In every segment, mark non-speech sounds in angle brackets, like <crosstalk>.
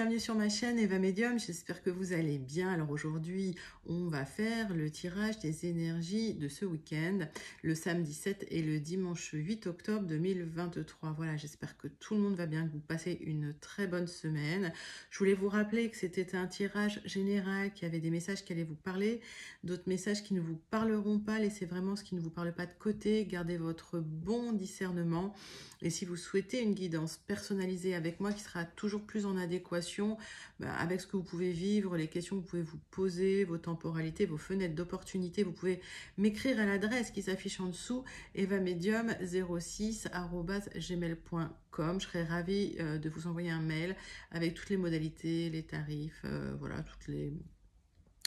bienvenue sur ma chaîne Eva Medium, j'espère que vous allez bien. Alors aujourd'hui, on va faire le tirage des énergies de ce week-end, le samedi 7 et le dimanche 8 octobre 2023. Voilà, j'espère que tout le monde va bien, que vous passez une très bonne semaine. Je voulais vous rappeler que c'était un tirage général, qu'il y avait des messages qui allaient vous parler, d'autres messages qui ne vous parleront pas. Laissez vraiment ce qui ne vous parle pas de côté, gardez votre bon discernement. Et si vous souhaitez une guidance personnalisée avec moi qui sera toujours plus en adéquation bah, avec ce que vous pouvez vivre, les questions que vous pouvez vous poser, vos temporalités, vos fenêtres d'opportunité, vous pouvez m'écrire à l'adresse qui s'affiche en dessous, evamedium06.gmail.com. Je serai ravie euh, de vous envoyer un mail avec toutes les modalités, les tarifs, euh, voilà, toutes les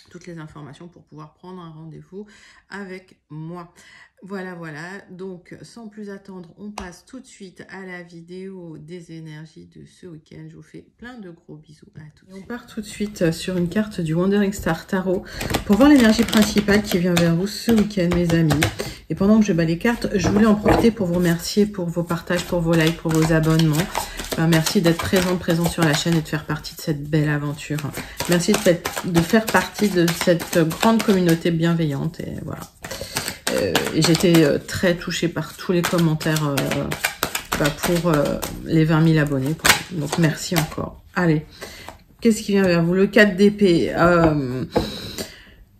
toutes les informations pour pouvoir prendre un rendez-vous avec moi. Voilà, voilà. Donc, sans plus attendre, on passe tout de suite à la vidéo des énergies de ce week-end. Je vous fais plein de gros bisous à tous. On part tout de suite sur une carte du Wandering Star Tarot pour voir l'énergie principale qui vient vers vous ce week-end, mes amis. Et pendant que je bats les cartes, je voulais en profiter pour vous remercier pour vos partages, pour vos likes, pour vos abonnements merci d'être présent, présent sur la chaîne et de faire partie de cette belle aventure. Merci de, faire partie de cette grande communauté bienveillante. Et voilà. Euh, J'étais euh, très touchée par tous les commentaires euh, bah, pour les 20 000 abonnés. Donc merci encore. Allez, qu'est-ce qui vient vers vous? Le 4 d'épée.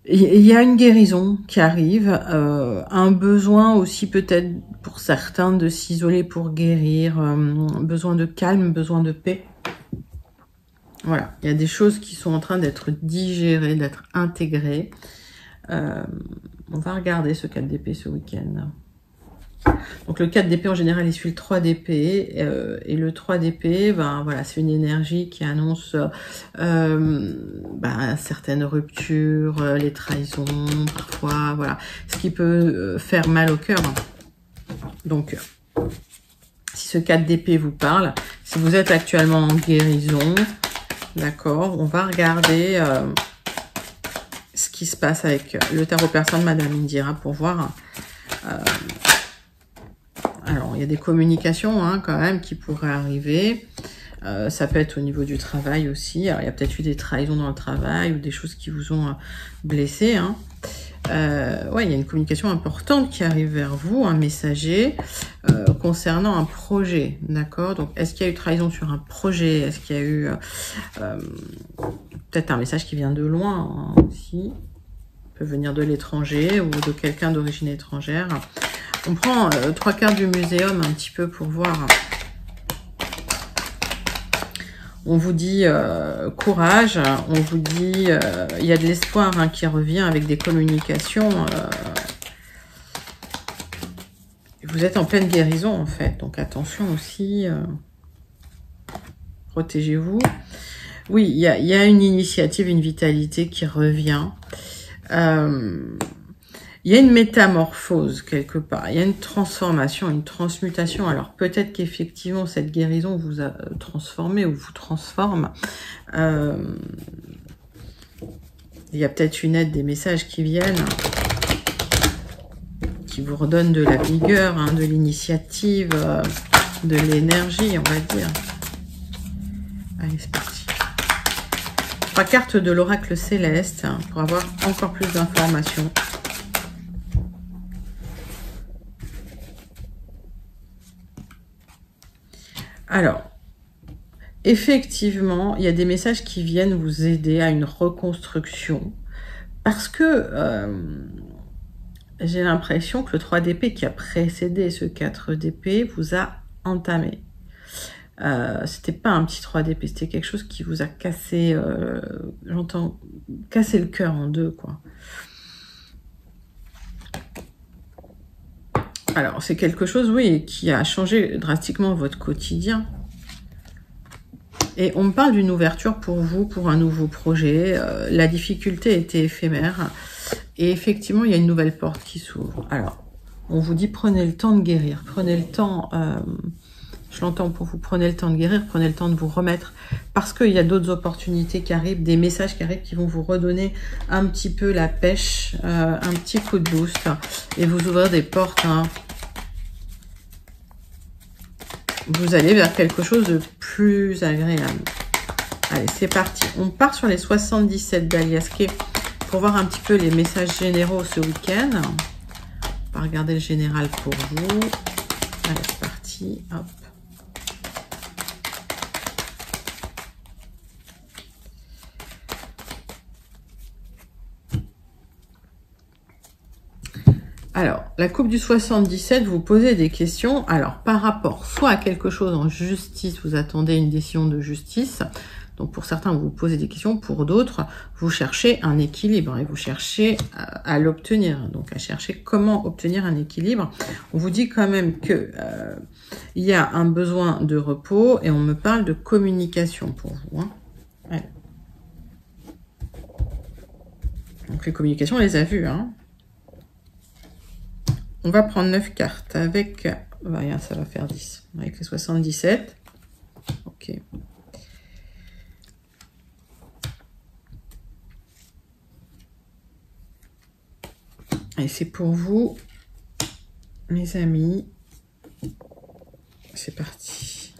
Il y a une guérison qui arrive, euh, un besoin aussi peut-être pour certains de s'isoler pour guérir, euh, besoin de calme, besoin de paix. Voilà, il y a des choses qui sont en train d'être digérées, d'être intégrées. Euh, on va regarder ce 4 d'épée ce week-end. Donc le 4 d'épée en général il suit le 3 d'épée euh, et le 3 d'épée ben voilà c'est une énergie qui annonce euh, ben, certaines ruptures, euh, les trahisons parfois voilà ce qui peut faire mal au cœur. Donc si ce 4 d'épée vous parle, si vous êtes actuellement en guérison, d'accord, on va regarder ce qui se passe avec le tarot personne Madame Indira pour voir y a des communications hein, quand même qui pourraient arriver. Euh, ça peut être au niveau du travail aussi. Il y a peut-être eu des trahisons dans le travail ou des choses qui vous ont euh, blessé. Hein. Euh, ouais, il y a une communication importante qui arrive vers vous, un messager, concernant un projet. D'accord? Donc, est-ce qu'il y a eu trahison sur un projet? Est-ce qu'il y a eu peut-être un message qui vient de loin hein, aussi? Peut venir de l'étranger ou de quelqu'un d'origine étrangère. On prend euh, trois cartes du muséum un petit peu pour voir. On vous dit euh, courage, on vous dit euh, il y a de l'espoir hein, qui revient avec des communications. vous êtes en pleine guérison en fait, donc attention aussi. Protégez-vous. Oui, il y a, une initiative, une vitalité qui revient. Il y a une métamorphose quelque part, il y a une transformation, une transmutation. Alors peut-être qu'effectivement cette guérison vous a euh, transformé ou vous transforme. Euh, il y a peut-être une aide, des messages qui viennent, qui vous redonnent de la vigueur, hein, de l'initiative, euh, de l'énergie, on va dire. Allez, c'est parti. Trois cartes de l'oracle céleste hein, pour avoir encore plus d'informations. Alors, effectivement, il y a des messages qui viennent vous aider à une reconstruction parce que euh, j'ai l'impression que le 3 d'épée qui a précédé ce 4 d'épée vous a entamé. Euh, c'était pas un petit 3 d'épée, c'était quelque chose qui vous a cassé, euh, j'entends, cassé le cœur en deux, quoi. Alors, c'est quelque chose, oui, qui a changé drastiquement votre quotidien. Et on me parle d'une ouverture pour vous, pour un nouveau projet. Euh, la difficulté était éphémère. Et effectivement, il y a une nouvelle porte qui s'ouvre. Alors, on vous dit prenez le temps de guérir. Prenez le temps, euh, je l'entends pour vous, prenez le temps de guérir, prenez le temps de vous remettre. Parce qu'il y a d'autres opportunités qui arrivent, des messages qui arrivent qui vont vous redonner un petit peu la pêche, euh, un petit coup de boost. Et vous ouvrir des portes hein, vous allez vers quelque chose de plus agréable. Allez, c'est parti. On part sur les 77 d'Aliaske pour voir un petit peu les messages généraux ce week-end. On va regarder le général pour vous. Allez, c'est parti. Alors, la coupe du 77, vous posez des questions. Alors, par rapport soit à quelque chose en justice, vous attendez une décision de justice. Donc, pour certains, vous vous posez des questions. Pour d'autres, vous cherchez un équilibre et vous cherchez à, l'obtenir. Donc, à chercher comment obtenir un équilibre. On vous dit quand même que euh, il y a un besoin de repos et on me parle de communication pour vous. Hein. Donc, les communications, on les a vues. Hein. On va prendre 9 cartes avec... Rien, ça va faire 10. Avec les 77. Ok. Et c'est pour vous, mes amis. C'est parti.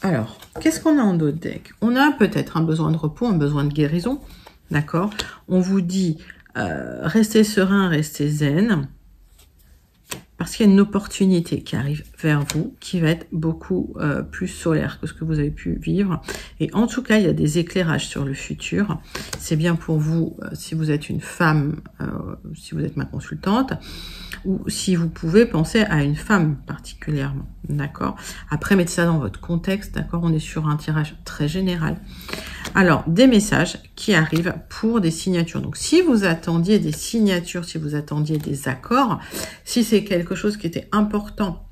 Alors, qu'est-ce qu'on a en dos de deck On a peut-être un besoin de repos, un besoin de guérison. D'accord? On vous dit euh, restez serein, restez zen, parce qu'il y a une opportunité qui arrive vers vous, qui va être beaucoup euh, plus solaire que ce que vous avez pu vivre. Et en tout cas, il y a des éclairages sur le futur. C'est bien pour vous, euh, si vous êtes une femme, si vous êtes ma consultante, ou si vous pouvez penser à une femme particulièrement, d'accord? Après, mettez ça dans votre contexte, d'accord? On est sur un tirage très général. Alors, des messages qui arrivent pour des signatures. Donc, si vous attendiez des signatures, si vous attendiez des accords, si c'est quelque chose qui était important,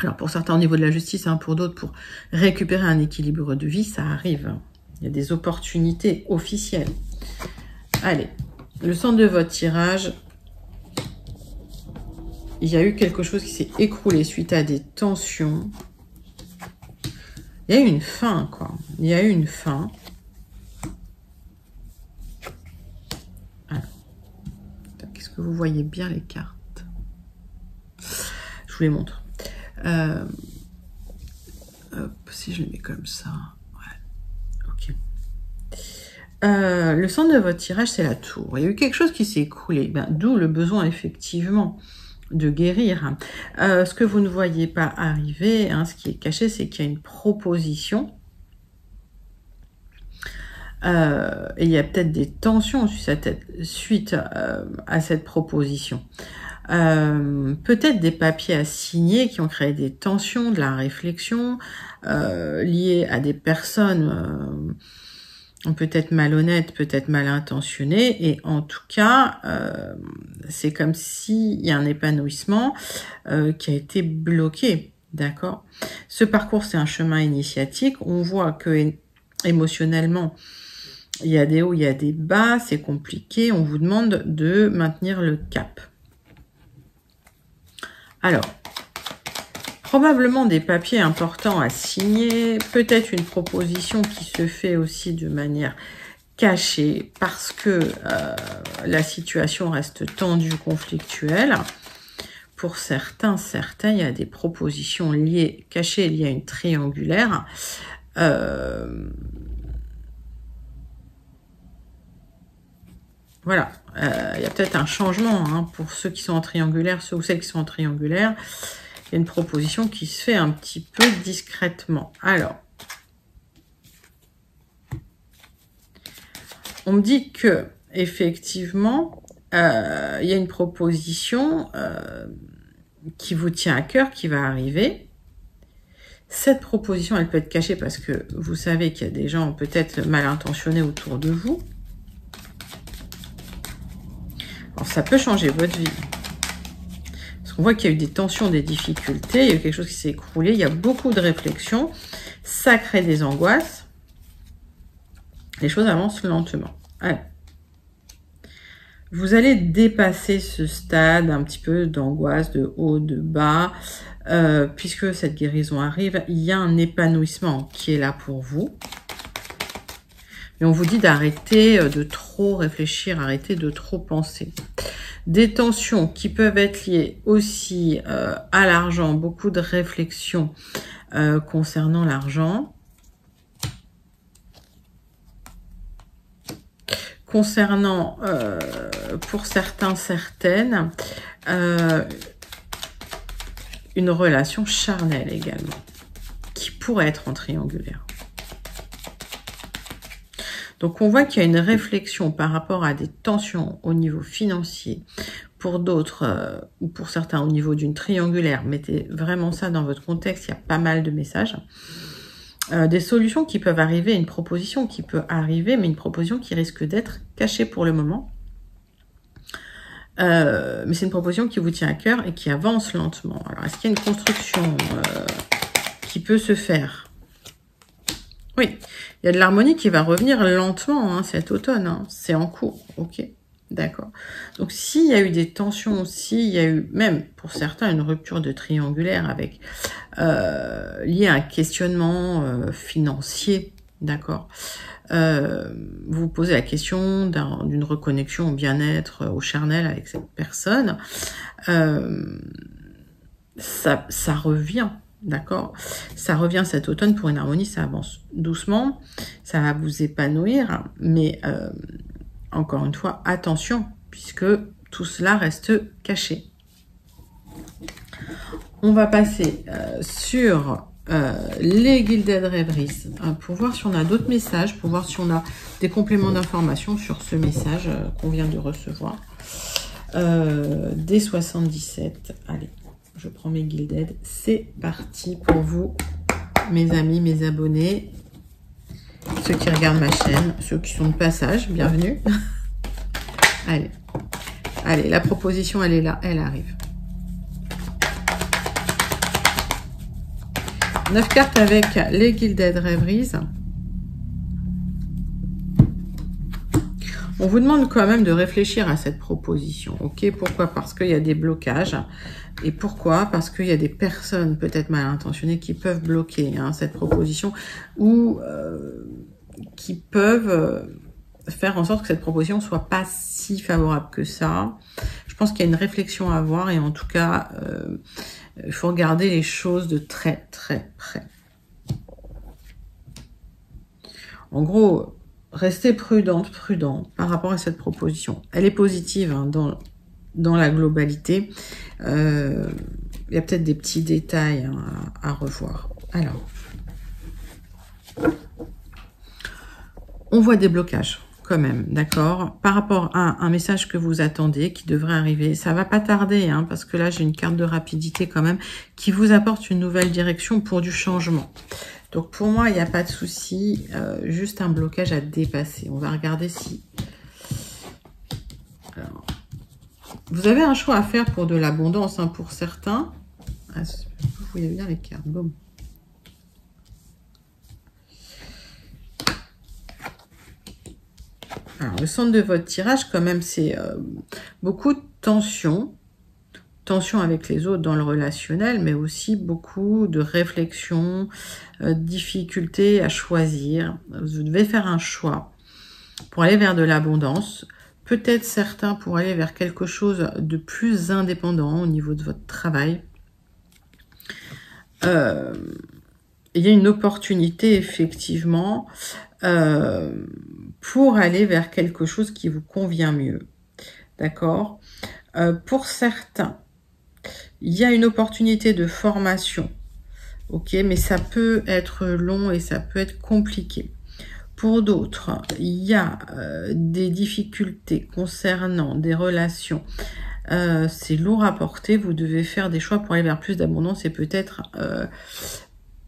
alors pour certains au niveau de la justice, hein, pour d'autres pour récupérer un équilibre de vie, ça arrive. Il y a des opportunités officielles. Allez, le centre de votre tirage, il y a eu quelque chose qui s'est écroulé suite à des tensions. Il y a eu une fin, quoi. Il y a eu une fin. Qu'est-ce que vous voyez bien les cartes? Je vous les montre. Euh, si je les mets comme ça. Ok. Euh, le centre de votre tirage, c'est la tour. Il y a eu quelque chose qui s'est écroulé. Ben, D'où le besoin, effectivement, de guérir. Euh, ce que vous ne voyez pas arriver, hein, ce qui est caché, c'est qu'il y a une proposition. Euh, il y a peut-être des tensions suite euh, à cette proposition. peut-être des papiers à signer qui ont créé des tensions, de la réflexion liées à des personnes peut-être malhonnête, peut-être mal intentionné, et en tout cas, euh, c'est comme s'il y a un épanouissement euh, qui a été bloqué, d'accord? Ce parcours, c'est un chemin initiatique, on voit que émotionnellement, il y a des hauts, il y a des bas, c'est compliqué, on vous demande de maintenir le cap. Alors, probablement des papiers importants à signer, peut-être une proposition qui se fait aussi de manière cachée parce que euh, la situation reste tendue, conflictuelle. Pour certains, certains, il y a des propositions liées, cachées liées à une triangulaire. Euh, voilà, euh, il y a peut-être un changement hein, pour ceux qui sont en triangulaire, ceux ou celles qui sont en triangulaire il y a une proposition qui se fait un petit peu discrètement. Alors, on me dit que effectivement, euh, il y a une proposition euh, qui vous tient à cœur, qui va arriver. Cette proposition, elle peut être cachée parce que vous savez qu'il y a des gens peut-être mal intentionnés autour de vous. Alors, ça peut changer votre vie. On voit qu'il y a eu des tensions, des difficultés, il y a eu quelque chose qui s'est écroulé, il y a beaucoup de réflexions, ça crée des angoisses. Les choses avancent lentement. Vous allez dépasser ce stade un petit peu d'angoisse, de haut, de bas, euh, puisque cette guérison arrive, il y a un épanouissement qui est là pour vous. Et on vous dit d'arrêter euh, de trop réfléchir, arrêter de trop penser. Des tensions qui peuvent être liées aussi euh, à l'argent, beaucoup de réflexions euh, concernant l'argent. Concernant, pour certains, certaines, une relation charnelle également, qui pourrait être en triangulaire. Donc on voit qu'il y a une réflexion par rapport à des tensions au niveau financier, pour d'autres, euh, ou pour certains au niveau d'une triangulaire, mettez vraiment ça dans votre contexte, il y a pas mal de messages. Euh, des solutions qui peuvent arriver, une proposition qui peut arriver, mais une proposition qui risque d'être cachée pour le moment. Euh, mais c'est une proposition qui vous tient à cœur et qui avance lentement. Alors, est-ce qu'il y a une construction qui peut se faire? Oui, il y a de l'harmonie qui va revenir lentement hein, cet automne. Hein. C'est en cours, ok D'accord. Donc, s'il y a eu des tensions, s'il y a eu, même pour certains, une rupture de triangulaire avec euh, lié à un questionnement euh, financier, d'accord euh, Vous posez la question d'une reconnexion au bien-être, au charnel avec cette personne. ça revient, d'accord Ça revient cet automne pour une harmonie, ça avance doucement, ça va vous épanouir, mais encore une fois, attention, puisque tout cela reste caché. On va passer euh, sur euh, les Gilded Rêveries hein, pour voir si on a d'autres messages, pour voir si on a des compléments d'information sur ce message euh, qu'on vient de recevoir. d 77, allez, je prends mes Gilded, c'est parti pour vous, mes amis, mes abonnés, ceux qui regardent ma chaîne, ceux qui sont de passage, bienvenue. <laughs> allez, allez, la proposition, elle est là, elle arrive. 9 cartes avec les Gilded Rêveries. On vous demande quand même de réfléchir à cette proposition, ok? Pourquoi? Parce qu'il y a des blocages. Et pourquoi? Parce qu'il y a des personnes peut-être mal intentionnées qui peuvent bloquer hein, cette proposition ou euh, qui peuvent euh, faire en sorte que cette proposition soit pas si favorable que ça. Je pense qu'il y a une réflexion à avoir et en tout cas, euh, il faut regarder les choses de très très près. En gros, restez prudente, prudent par rapport à cette proposition. Elle est positive hein, dans, dans la globalité. Euh, il y a peut-être des petits détails hein, à revoir. Alors, on voit des blocages quand même, d'accord? Par rapport à un message que vous attendez, qui devrait arriver, ça va pas tarder, hein, parce que là, j'ai une carte de rapidité quand même, qui vous apporte une nouvelle direction pour du changement. Donc, pour moi, il n'y a pas de souci, euh, juste un blocage à dépasser. On va regarder si... vous avez un choix à faire pour de l'abondance, hein, pour certains. Ah, vous voyez bien les cartes. Alors, le centre de votre tirage, quand même, c'est euh, beaucoup de tension. Tension avec les autres dans le relationnel, mais aussi beaucoup de réflexion, euh, difficulté à choisir. Vous devez faire un choix pour aller vers de l'abondance. Peut-être certains pour aller vers quelque chose de plus indépendant au niveau de votre travail. Euh, il y a une opportunité, effectivement, pour aller vers quelque chose qui vous convient mieux. D'accord? Euh, Pour certains, il y a une opportunité de formation. Ok, mais ça peut être long et ça peut être compliqué. Pour d'autres, il y a euh, des difficultés concernant des relations. Euh, c'est lourd à porter. Vous devez faire des choix pour aller vers plus d'abondance et peut-être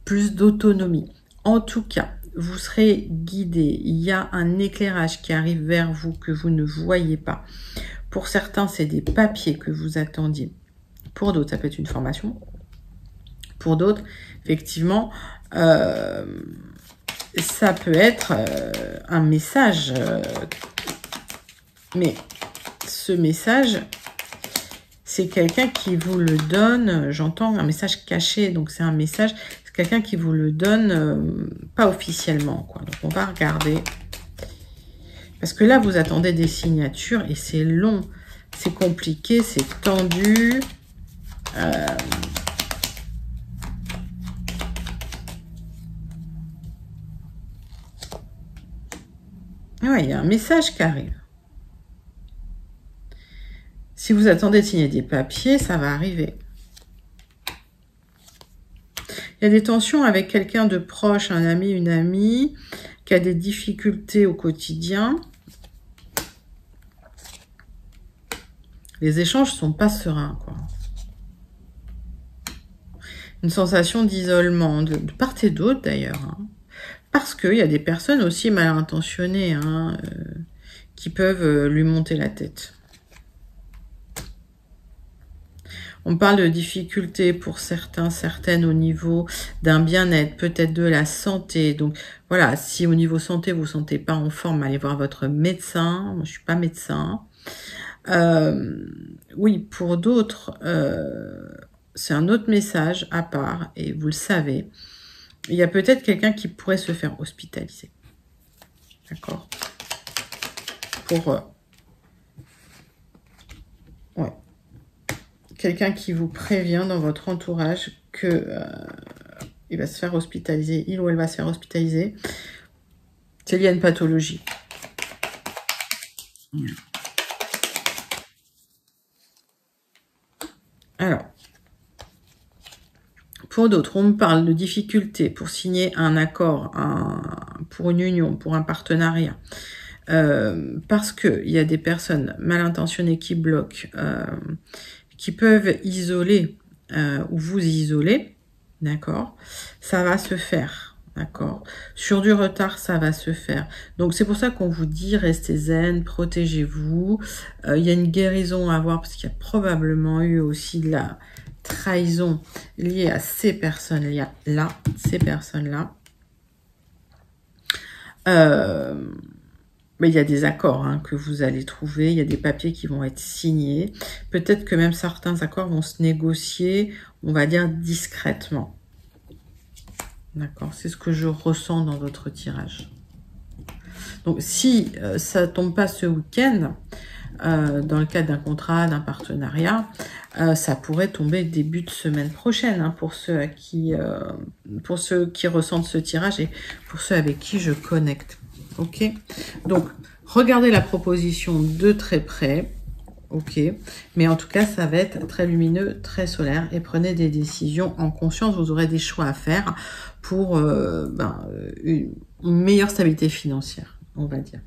plus d'autonomie. En tout cas, vous serez guidé. Il y a un éclairage qui arrive vers vous que vous ne voyez pas. Pour certains, c'est des papiers que vous attendiez. Pour d'autres, ça peut être une formation. Pour d'autres, effectivement, euh, ça peut être euh, un message. Euh, mais ce message, c'est quelqu'un qui vous le donne. J'entends un message caché. Donc, c'est un message quelqu'un qui vous le donne, euh, pas officiellement. Quoi. Donc, on va regarder. Parce que là, vous attendez des signatures et c'est long, c'est compliqué, c'est tendu. Ouais, il y a un message qui arrive. Si vous attendez de signer des papiers, ça va arriver. Il y a des tensions avec quelqu'un de proche, un ami, une amie, qui a des difficultés au quotidien. Les échanges sont pas sereins, quoi. Une sensation d'isolement, de, part et d'autre d'ailleurs. Hein. Parce qu'il y a des personnes aussi mal intentionnées hein, euh, qui peuvent euh, lui monter la tête. On parle de difficultés pour certains, certaines au niveau d'un bien-être, peut-être de la santé. Donc voilà, si au niveau santé vous ne vous sentez pas en forme, allez voir votre médecin. Moi, je suis pas médecin. Euh, oui, pour d'autres, euh, c'est un autre message à part et vous le savez. Il y a peut-être quelqu'un qui pourrait se faire hospitaliser. D'accord Pour euh, quelqu'un qui vous prévient dans votre entourage que euh, il va se faire hospitaliser, il ou elle va se faire hospitaliser. C'est lié à une pathologie. D'autres, on me parle de difficultés pour signer un accord pour une union, pour un partenariat. Euh, parce qu'il y a des personnes mal intentionnées qui bloquent, euh, qui peuvent isoler euh, ou vous isoler, d'accord Ça va se faire, d'accord Sur du retard, ça va se faire. Donc c'est pour ça qu'on vous dit restez zen, protégez-vous. Euh, il y a une guérison à avoir parce qu'il y a probablement eu aussi de la trahison liée à ces personnes-là, ces personnes-là. Euh, mais il y a des accords hein, que vous allez trouver, il y a des papiers qui vont être signés. Peut-être que même certains accords vont se négocier, on va dire, discrètement. D'accord C'est ce que je ressens dans votre tirage. Donc, si euh, ça tombe pas ce week-end, euh, dans le cadre d'un contrat, d'un partenariat, euh, ça pourrait tomber début de semaine prochaine hein, pour ceux qui, pour ceux qui ressentent ce tirage et pour ceux avec qui je connecte. Ok? Donc, regardez la proposition de très près. Ok? Mais en tout cas, ça va être très lumineux, très solaire. Et prenez des décisions en conscience. Vous aurez des choix à faire pour euh, ben, une, meilleure stabilité financière, on va dire.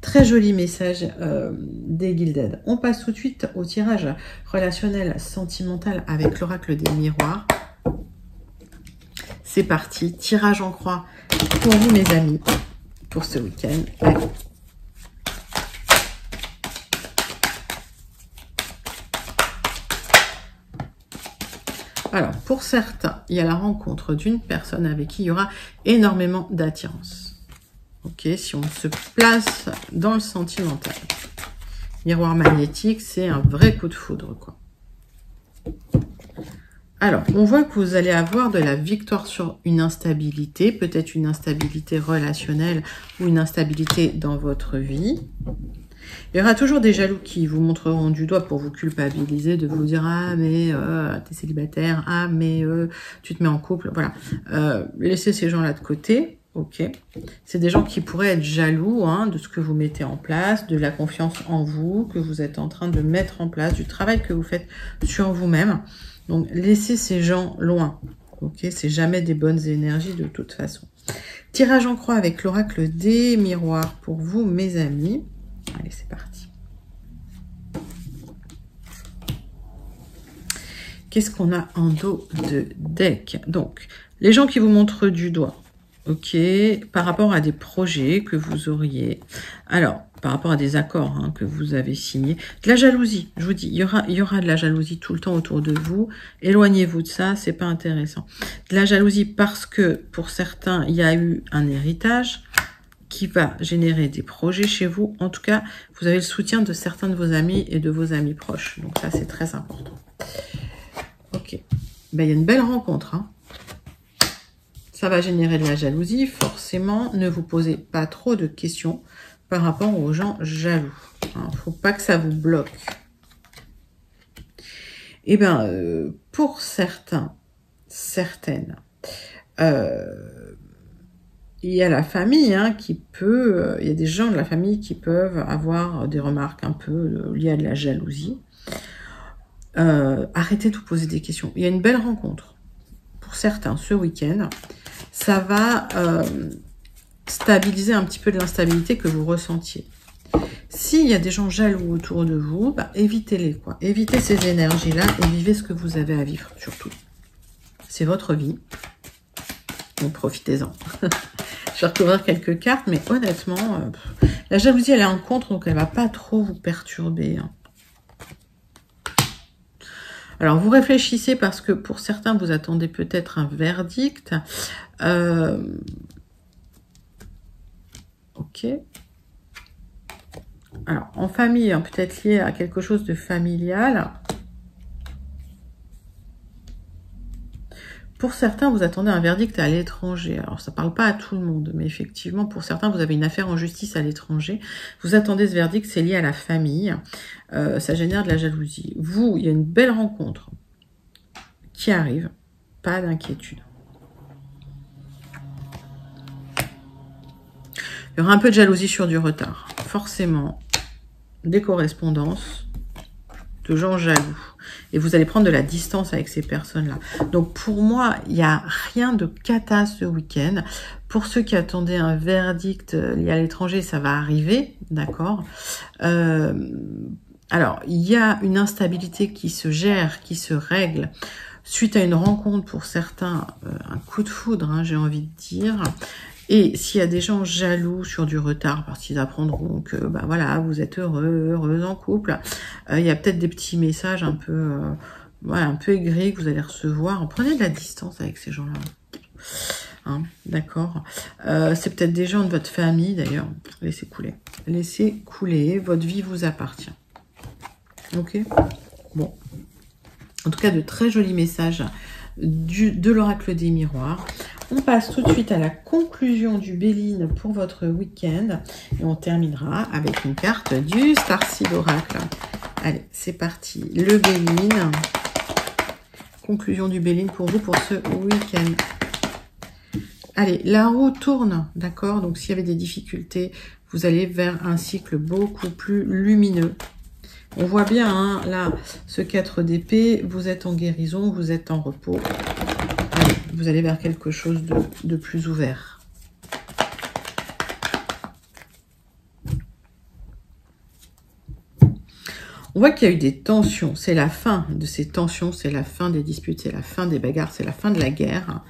Très joli message euh, des Gilded. On passe tout de suite au tirage relationnel sentimental avec l'oracle des miroirs. C'est parti, tirage en croix pour vous mes amis pour ce week-end. Alors, pour certains, il y a la rencontre d'une personne avec qui il y aura énormément d'attirance. Ok, si on se place dans le sentimental. Miroir magnétique, c'est un vrai coup de foudre, quoi. Alors, on voit que vous allez avoir de la victoire sur une instabilité, peut-être une instabilité relationnelle ou une instabilité dans votre vie. Il y aura toujours des jaloux qui vous montreront du doigt pour vous culpabiliser, de vous dire « Ah, mais euh, t'es célibataire, ah, mais euh, tu te mets en couple. » Voilà. Euh, laissez ces gens-là de côté. Ok. C'est des gens qui pourraient être jaloux hein, de ce que vous mettez en place, de la confiance en vous que vous êtes en train de mettre en place, du travail que vous faites sur vous-même. Donc, laissez ces gens loin. Ok, c'est jamais des bonnes énergies de toute façon. Tirage en croix avec l'oracle des miroirs pour vous, mes amis. Allez, c'est parti. Qu'est-ce qu'on a en dos de deck? Donc, les gens qui vous montrent du doigt. Ok, par rapport à des projets que vous auriez. Alors, par rapport à des accords hein, que vous avez signés. De la jalousie, je vous dis, il y aura, il y aura de la jalousie tout le temps autour de vous. Éloignez-vous de ça, c'est pas intéressant. De la jalousie parce que pour certains, il y a eu un héritage qui va générer des projets chez vous. En tout cas, vous avez le soutien de certains de vos amis et de vos amis proches. Donc ça, c'est très important. Ok. Ben, il y a une belle rencontre. Hein. Ça va générer de la jalousie. Forcément, ne vous posez pas trop de questions par rapport aux gens jaloux. Il hein, ne faut pas que ça vous bloque. Eh bien, euh, pour certains, certaines, euh, il y a la famille hein, qui peut, euh, il y a des gens de la famille qui peuvent avoir des remarques un peu liées à de la jalousie. Arrêtez de vous poser des questions. Il y a une belle rencontre pour certains ce week-end. Ça va stabiliser un petit peu de l'instabilité que vous ressentiez. S'il y a des gens jaloux autour de vous, bah, évitez-les. quoi. Évitez ces énergies-là et vivez ce que vous avez à vivre, surtout. C'est votre vie. Donc profitez-en. <laughs> Je vais recouvrir quelques cartes, mais honnêtement, euh, la jalousie, elle est en contre, donc elle va pas trop vous perturber. Hein. Alors, vous réfléchissez parce que pour certains, vous attendez peut-être un verdict. Euh, ok. Alors, en famille, hein, peut-être lié à quelque chose de familial. Pour certains, vous attendez un verdict à l'étranger. Alors, ça ne parle pas à tout le monde, mais effectivement, pour certains, vous avez une affaire en justice à l'étranger. Vous attendez ce verdict, c'est lié à la famille. Euh, ça génère de la jalousie. Vous, il y a une belle rencontre qui arrive. Pas d'inquiétude. Il y aura un peu de jalousie sur du retard. Forcément, des correspondances de gens jaloux et vous allez prendre de la distance avec ces personnes-là. Donc pour moi, il n'y a rien de cata ce week-end. Pour ceux qui attendaient un verdict euh, lié à l'étranger, ça va arriver, d'accord? Euh, Alors, il y a une instabilité qui se gère, qui se règle suite à une rencontre pour certains, euh, un coup de foudre, hein, j'ai envie de dire. Et s'il y a des gens jaloux sur du retard, parce qu'ils apprendront que bah voilà, vous êtes heureux, heureuse en couple, euh, il y a peut-être des petits messages un peu, euh, un peu aigris que vous allez recevoir. Prenez de la distance avec ces gens-là. Hein, D'accord euh, C'est peut-être des gens de votre famille d'ailleurs. Laissez couler. Laissez couler. Votre vie vous appartient. Ok? Bon. En tout cas, de très jolis messages de l'oracle des miroirs. On passe tout de suite à la conclusion du Béline pour votre week-end. Et on terminera avec une carte du Starseed Oracle. Allez, c'est parti. Le Béline. Conclusion du Béline pour vous pour ce week-end. Allez, la roue tourne, d'accord? Donc, s'il y avait des difficultés, vous allez vers un cycle beaucoup plus lumineux. On voit bien, hein, là, ce 4 d'épée, vous êtes en guérison, vous êtes en repos vous allez vers quelque chose de, plus ouvert. On voit qu'il y a eu des tensions. C'est la fin de ces tensions, c'est la fin des disputes, c'est la fin des bagarres, c'est la fin de la guerre.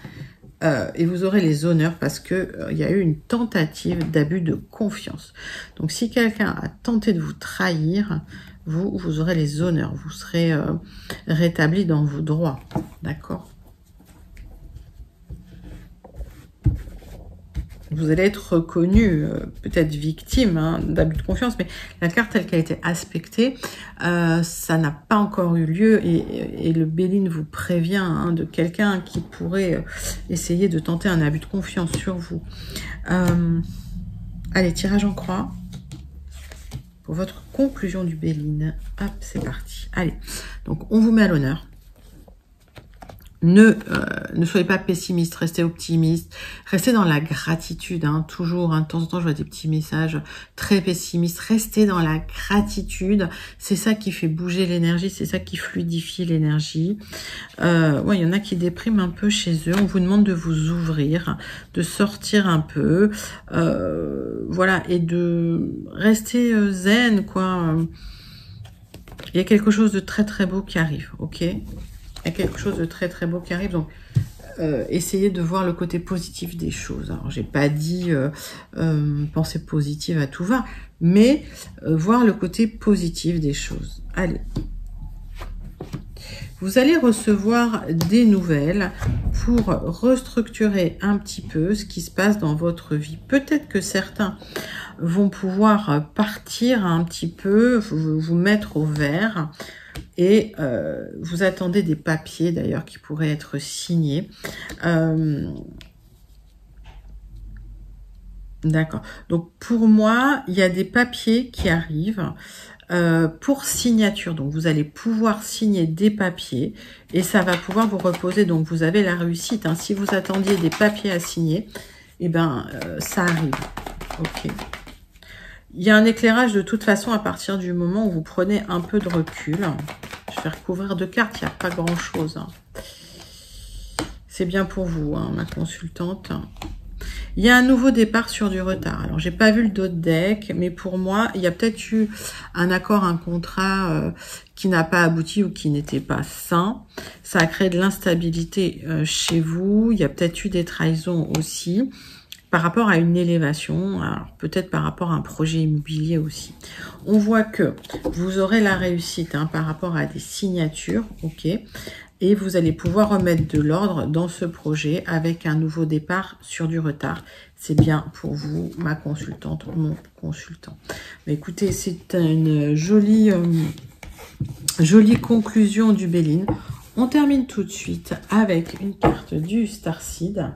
Euh, et vous aurez les honneurs parce que euh, y a eu une tentative d'abus de confiance. Donc si quelqu'un a tenté de vous trahir, vous, vous aurez les honneurs. Vous serez euh, rétabli dans vos droits. D'accord? Vous allez être reconnu, euh, peut-être victime hein, d'abus de confiance, mais la carte telle qu'elle a été aspectée, euh, ça n'a pas encore eu lieu et, le Béline vous prévient hein, de quelqu'un qui pourrait euh, essayer de tenter un abus de confiance sur vous. allez, tirage en croix pour votre conclusion du Béline. Hop, c'est parti. Allez, donc on vous met à l'honneur ne, euh, ne soyez pas pessimiste, restez optimiste, restez dans la gratitude, hein, toujours, hein, de temps en temps je vois des petits messages très pessimistes, restez dans la gratitude, c'est ça qui fait bouger l'énergie, c'est ça qui fluidifie l'énergie. Euh, ouais, il y en a qui dépriment un peu chez eux, on vous demande de vous ouvrir, de sortir un peu, euh, voilà, et de rester euh, zen, quoi. Il y a quelque chose de très très beau qui arrive, ok? Il y a quelque chose de très très beau qui arrive. Donc, euh, essayez de voir le côté positif des choses. Alors, j'ai pas dit euh, euh, penser positive à tout va, mais voir le côté positif des choses. Allez. Vous allez recevoir des nouvelles pour restructurer un petit peu ce qui se passe dans votre vie. Peut-être que certains vont pouvoir partir un petit peu, vous, vous mettre au vert, et euh, vous attendez des papiers d'ailleurs qui pourraient être signés. Euh, d'accord. Donc pour moi, il y a des papiers qui arrivent euh, pour signature. Donc vous allez pouvoir signer des papiers et ça va pouvoir vous reposer. Donc vous avez la réussite. Hein. Si vous attendiez des papiers à signer, eh ben, ça arrive. Ok. Il y a un éclairage de toute façon à partir du moment où vous prenez un peu de recul. Je vais recouvrir deux cartes, il n'y a pas grand-chose. Hein. C'est bien pour vous, hein, ma consultante. Il y a un nouveau départ sur du retard. Alors, j'ai pas vu le dos de deck, mais pour moi, il y a peut-être eu un accord, un contrat euh, qui n'a pas abouti ou qui n'était pas sain. Ça a créé de l'instabilité euh, chez vous. Il y a peut-être eu des trahisons aussi par rapport à une élévation, peut-être par rapport à un projet immobilier aussi. On voit que vous aurez la réussite hein, par rapport à des signatures, ok, et vous allez pouvoir remettre de l'ordre dans ce projet avec un nouveau départ sur du retard. C'est bien pour vous, ma consultante, mon consultant. Mais écoutez, c'est une jolie, euh, jolie conclusion du Béline. On termine tout de suite avec une carte du Starseed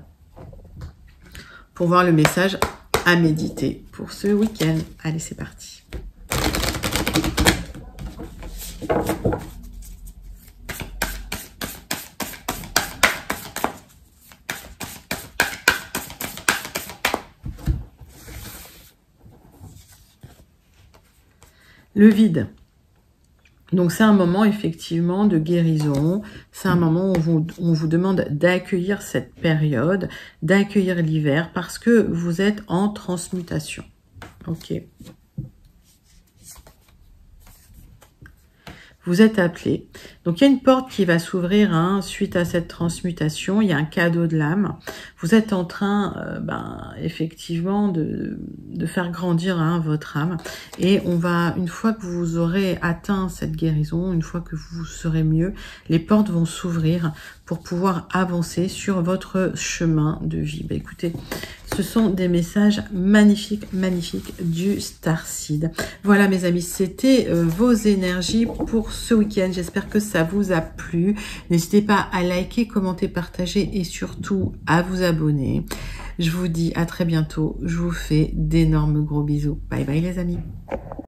pour voir le message à méditer pour ce week-end. Allez, c'est parti. Le vide. Donc c'est un moment effectivement de guérison, c'est un moment où on vous demande d'accueillir cette période, d'accueillir l'hiver parce que vous êtes en transmutation. Ok. Vous êtes appelé. Donc, il y a une porte qui va s'ouvrir hein, suite à cette transmutation. Il y a un cadeau de l'âme. Vous êtes en train, euh, ben, effectivement, de, de, faire grandir hein, votre âme. Et on va, une fois que vous aurez atteint cette guérison, une fois que vous serez mieux, les portes vont s'ouvrir pour pouvoir avancer sur votre chemin de vie. Ben, écoutez, ce sont des messages magnifiques, magnifiques du Starseed. Voilà mes amis, c'était euh, vos énergies pour ce week-end. J'espère que ça vous a plu. N'hésitez pas à liker, commenter, partager et surtout à vous abonner. Je vous dis à très bientôt. Je vous fais d'énormes gros bisous. Bye bye les amis.